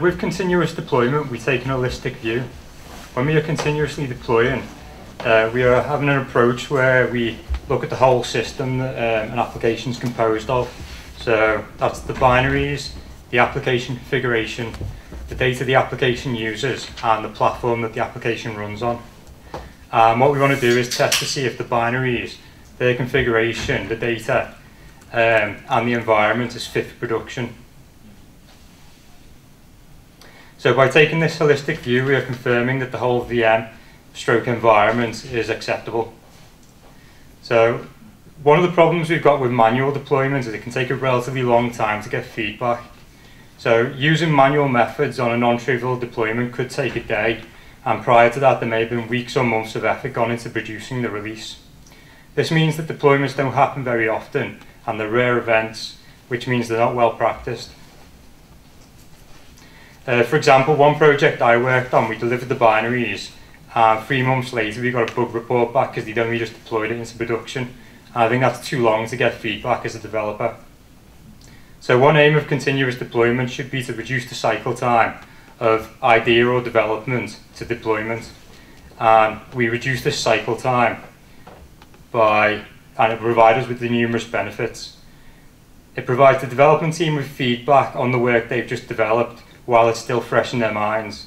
with continuous deployment, we take an holistic view. When we are continuously deploying, uh, we are having an approach where we look at the whole system that um, an application is composed of. So that's the binaries, the application configuration, the data the application uses, and the platform that the application runs on. Um, what we want to do is test to see if the binaries, their configuration, the data, um, and the environment is fit for production. So by taking this holistic view, we are confirming that the whole VM um, stroke environment is acceptable. So one of the problems we've got with manual deployments is it can take a relatively long time to get feedback. So using manual methods on a non-trivial deployment could take a day, and prior to that there may have been weeks or months of effort gone into producing the release. This means that deployments don't happen very often, and they're rare events, which means they're not well practiced. Uh, for example, one project I worked on, we delivered the binaries, and three months later we got a bug report back because they'd only just deployed it into production. I think that's too long to get feedback as a developer. So one aim of continuous deployment should be to reduce the cycle time of idea or development to deployment. And we reduce this cycle time by, and it provides us with the numerous benefits. It provides the development team with feedback on the work they've just developed while it's still fresh in their minds.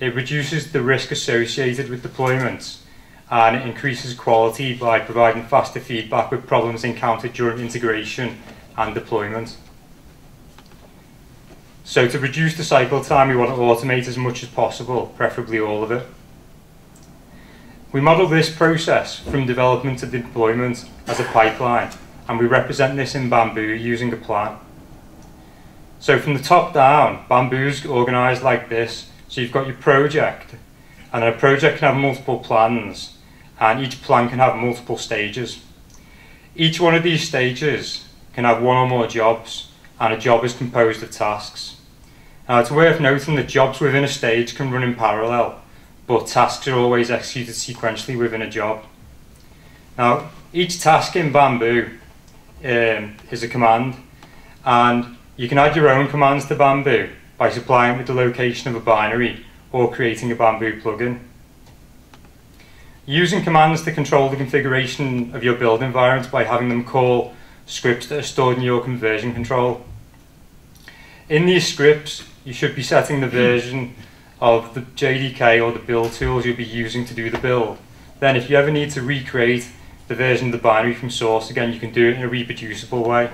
It reduces the risk associated with deployments and it increases quality by providing faster feedback with problems encountered during integration and deployment. So to reduce the cycle time, we want to automate as much as possible, preferably all of it. We model this process from development to deployment as a pipeline, and we represent this in Bamboo using a plan. So from the top down, Bamboo's organized like this. So you've got your project, and a project can have multiple plans, and each plan can have multiple stages. Each one of these stages can have one or more jobs, and a job is composed of tasks. Now it's worth noting that jobs within a stage can run in parallel, but tasks are always executed sequentially within a job. Now, each task in Bamboo um, is a command, and you can add your own commands to Bamboo by supplying it with the location of a binary or creating a Bamboo plugin. Using commands to control the configuration of your build environment by having them call scripts that are stored in your conversion control. In these scripts, you should be setting the version of the JDK or the build tools you'll be using to do the build. Then if you ever need to recreate the version of the binary from source, again, you can do it in a reproducible way.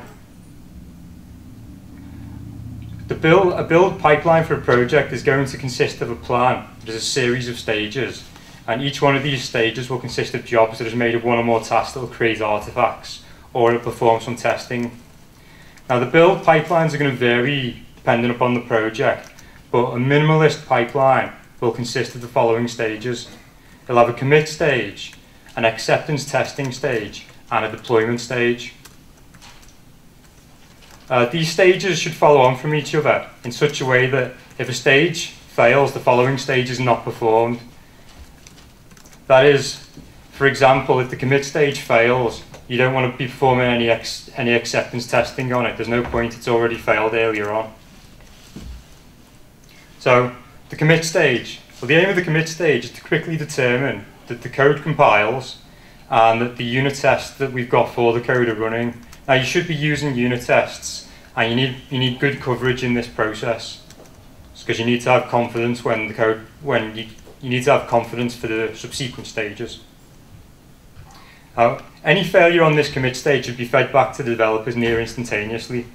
The build, a build pipeline for a project is going to consist of a plan. There's a series of stages, and each one of these stages will consist of jobs that is made of one or more tasks that will create artifacts, or it'll perform some testing. Now the build pipelines are going to vary depending upon the project, but a minimalist pipeline will consist of the following stages. It'll have a commit stage, an acceptance testing stage, and a deployment stage. Uh, these stages should follow on from each other in such a way that if a stage fails, the following stage is not performed. That is, for example, if the commit stage fails, you don't want to be performing any, any acceptance testing on it. There's no point, it's already failed earlier on. So, the commit stage. Well, the aim of the commit stage is to quickly determine that the code compiles and that the unit tests that we've got for the code are running now you should be using unit tests and you need, you need good coverage in this process because you need to have confidence when the code, when you, you need to have confidence for the subsequent stages. any failure on this commit stage should be fed back to the developers near instantaneously.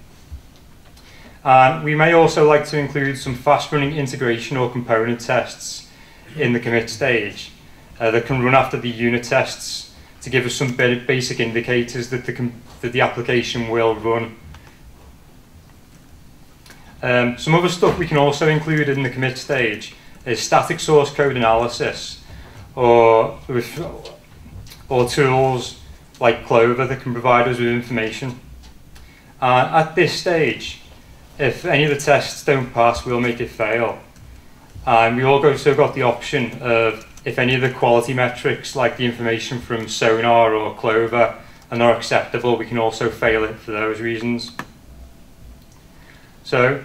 We may also like to include some fast running integration or component tests in the commit stage uh, that can run after the unit tests to give us some basic indicators that the, that the application will run. Um, some other stuff we can also include in the commit stage is static source code analysis or, or tools like Clover that can provide us with information. Uh, at this stage, if any of the tests don't pass, we'll make it fail. And we also got the option of if any of the quality metrics, like the information from Sonar or Clover, are not acceptable, we can also fail it for those reasons. So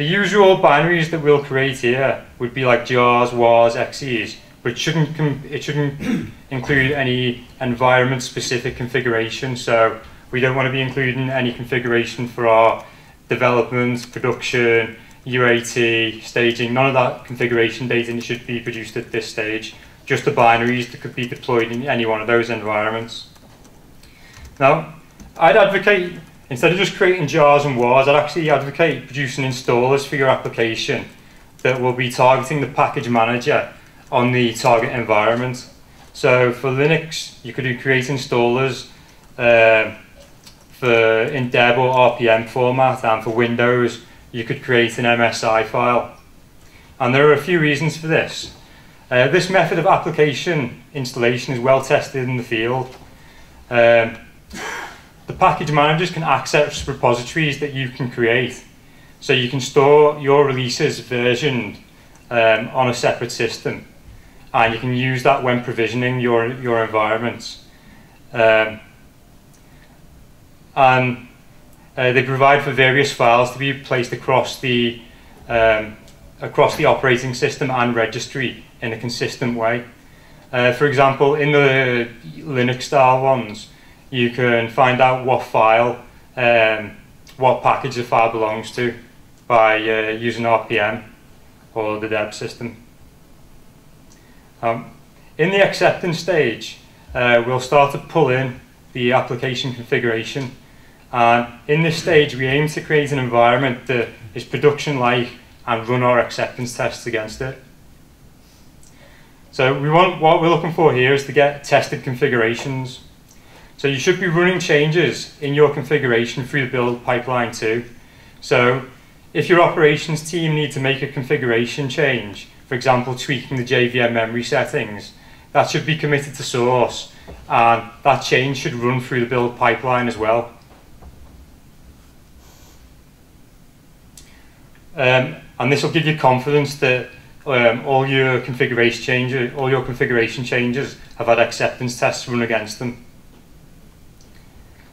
The usual binaries that we'll create here would be like jars, wars, EXEs, but it shouldn't, it shouldn't include any environment-specific configuration. So we don't want to be including any configuration for our development, production, UAT, staging. None of that configuration data should be produced at this stage. Just the binaries that could be deployed in any one of those environments. Now, I'd advocate Instead of just creating jars and wars, I'd actually advocate producing installers for your application that will be targeting the package manager on the target environment. So for Linux, you could create installers uh, for in deb or RPM format, and for Windows, you could create an MSI file. And there are a few reasons for this. Uh, this method of application installation is well tested in the field. Um, the package managers can access repositories that you can create. So you can store your releases versioned um, on a separate system. And you can use that when provisioning your, your environments. Um, and uh, they provide for various files to be placed across the, um, across the operating system and registry in a consistent way. Uh, for example, in the Linux style ones, you can find out what file, um, what package the file belongs to by uh, using RPM or the deb system. Um, in the acceptance stage, uh, we'll start to pull in the application configuration. And in this stage, we aim to create an environment that is production-like and run our acceptance tests against it. So we want what we're looking for here is to get tested configurations so you should be running changes in your configuration through the build pipeline too. So if your operations team need to make a configuration change, for example, tweaking the JVM memory settings, that should be committed to source and that change should run through the build pipeline as well. Um, and this will give you confidence that um, all your configuration changes, all your configuration changes have had acceptance tests run against them.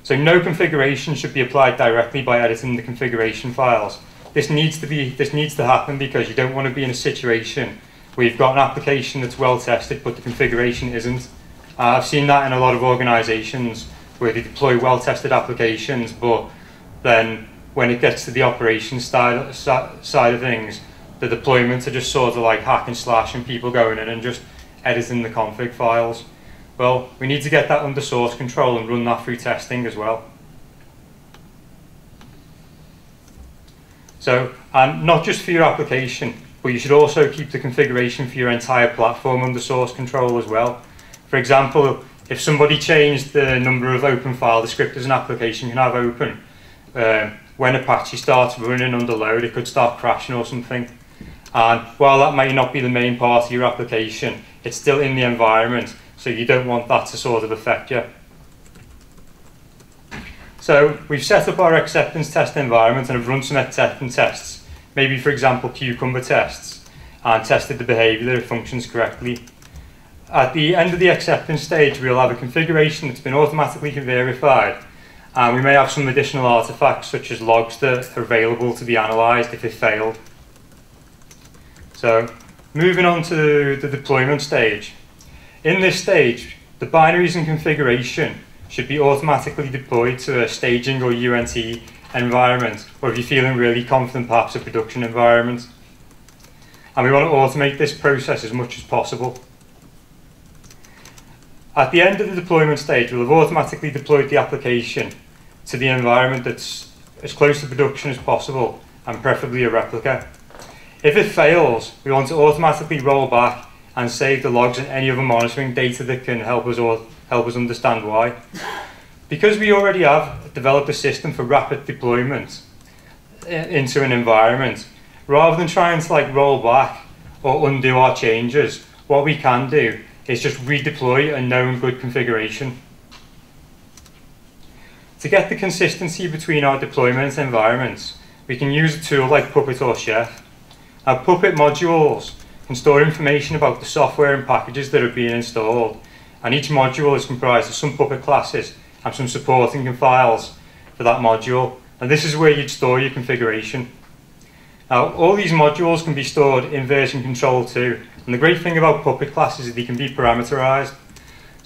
So no configuration should be applied directly by editing the configuration files. This needs to be this needs to happen because you don't want to be in a situation where you've got an application that's well tested but the configuration isn't. Uh, I've seen that in a lot of organizations where they deploy well tested applications but then when it gets to the operations side, side of things, the deployments are just sort of like hack and slash and people going in and just editing the config files. Well, we need to get that under source control and run that through testing as well. So, and not just for your application, but you should also keep the configuration for your entire platform under source control as well. For example, if somebody changed the number of open file descriptors an application can have open, um, when Apache starts running under load, it could start crashing or something. And while that may not be the main part of your application, it's still in the environment so you don't want that to sort of affect you. So we've set up our acceptance test environment and have run some acceptance tests, maybe for example cucumber tests, and tested the behavior that it functions correctly. At the end of the acceptance stage, we'll have a configuration that's been automatically verified, and we may have some additional artifacts such as logs that are available to be analysed if it failed. So moving on to the deployment stage. In this stage, the binaries and configuration should be automatically deployed to a staging or UAT environment, or if you're feeling really confident, perhaps a production environment. And we want to automate this process as much as possible. At the end of the deployment stage, we'll have automatically deployed the application to the environment that's as close to production as possible, and preferably a replica. If it fails, we want to automatically roll back and save the logs and any other monitoring data that can help us or help us understand why. Because we already have developed a system for rapid deployment eh, into an environment, rather than trying to like roll back or undo our changes, what we can do is just redeploy a known good configuration. To get the consistency between our deployment environments, we can use a tool like Puppet or Chef. Now Puppet modules can store information about the software and packages that are being installed. And each module is comprised of some Puppet classes and some supporting files for that module. And this is where you'd store your configuration. Now, all these modules can be stored in version control too, and the great thing about Puppet classes is they can be parameterized.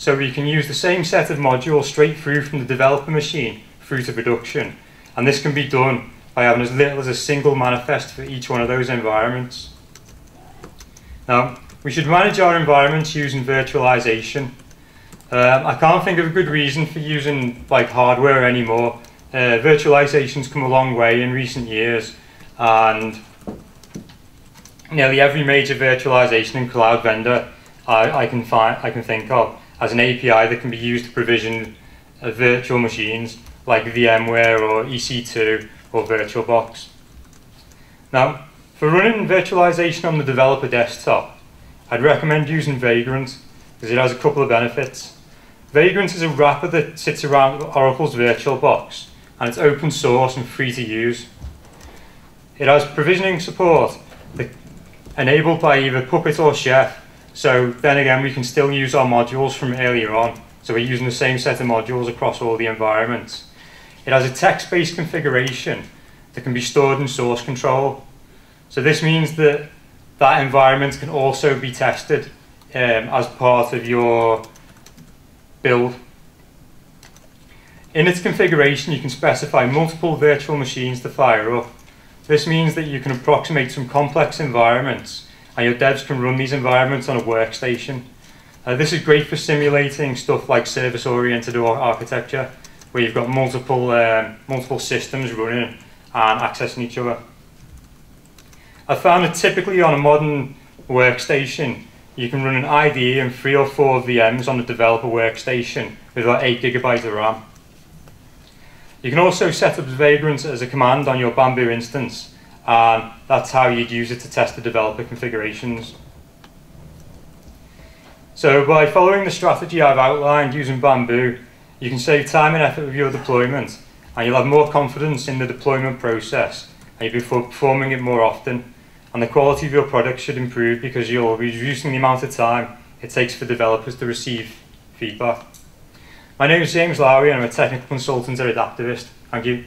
So we can use the same set of modules straight through from the developer machine through to production, and this can be done by having as little as a single manifest for each one of those environments. Now, we should manage our environments using virtualization. Um, I can't think of a good reason for using like hardware anymore. Uh, virtualization's come a long way in recent years, and nearly every major virtualization and cloud vendor I, I, can find I can think of has an API that can be used to provision uh, virtual machines like VMware or EC2 or VirtualBox. Now, for running virtualization on the developer desktop, I'd recommend using Vagrant because it has a couple of benefits. Vagrant is a wrapper that sits around Oracle's VirtualBox and it's open source and free to use. It has provisioning support enabled by either Puppet or Chef, so then again we can still use our modules from earlier on. So we're using the same set of modules across all the environments. It has a text-based configuration that can be stored in source control. So this means that that environment can also be tested um, as part of your build. In its configuration, you can specify multiple virtual machines to fire up. This means that you can approximate some complex environments and your devs can run these environments on a workstation. Uh, this is great for simulating stuff like service-oriented architecture where you've got multiple, um, multiple systems running and accessing each other. I found that typically on a modern workstation, you can run an IDE and three or four VMs on the developer workstation with about 8 gigabytes of RAM. You can also set up Vagrant as a command on your Bamboo instance, and that's how you'd use it to test the developer configurations. So by following the strategy I've outlined using Bamboo, you can save time and effort with your deployment, and you'll have more confidence in the deployment process, and you'll be performing it more often. And the quality of your product should improve because you'll be reducing the amount of time it takes for developers to receive feedback. My name is James Lowry and I'm a technical consultant at Adaptavist. Thank you.